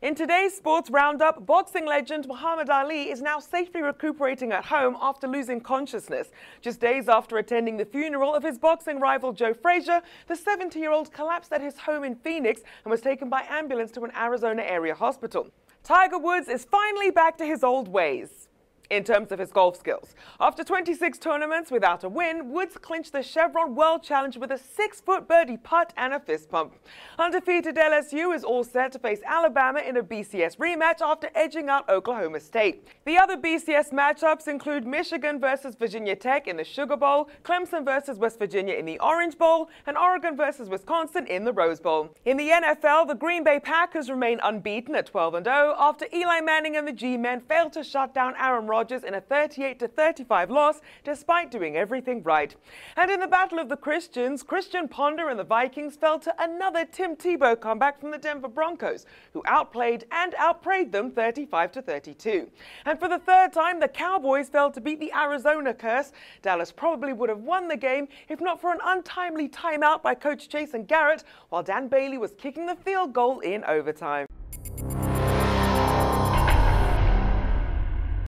In today's sports roundup, boxing legend Muhammad Ali is now safely recuperating at home after losing consciousness. Just days after attending the funeral of his boxing rival Joe Frazier, the 70 year old collapsed at his home in Phoenix and was taken by ambulance to an Arizona area hospital. Tiger Woods is finally back to his old ways in terms of his golf skills. After 26 tournaments without a win, Woods clinched the Chevron World Challenge with a six-foot birdie putt and a fist pump. Undefeated LSU is all set to face Alabama in a BCS rematch after edging out Oklahoma State. The other BCS matchups include Michigan versus Virginia Tech in the Sugar Bowl, Clemson versus West Virginia in the Orange Bowl, and Oregon versus Wisconsin in the Rose Bowl. In the NFL, the Green Bay Packers remain unbeaten at 12-0 after Eli Manning and the G-men failed to shut down Aaron Rodgers In a 38 35 loss despite doing everything right. And in the Battle of the Christians, Christian Ponder and the Vikings fell to another Tim Tebow comeback from the Denver Broncos, who outplayed and outprayed them 35 32. And for the third time, the Cowboys fell to beat the Arizona Curse. Dallas probably would have won the game if not for an untimely timeout by coach Jason Garrett, while Dan Bailey was kicking the field goal in overtime.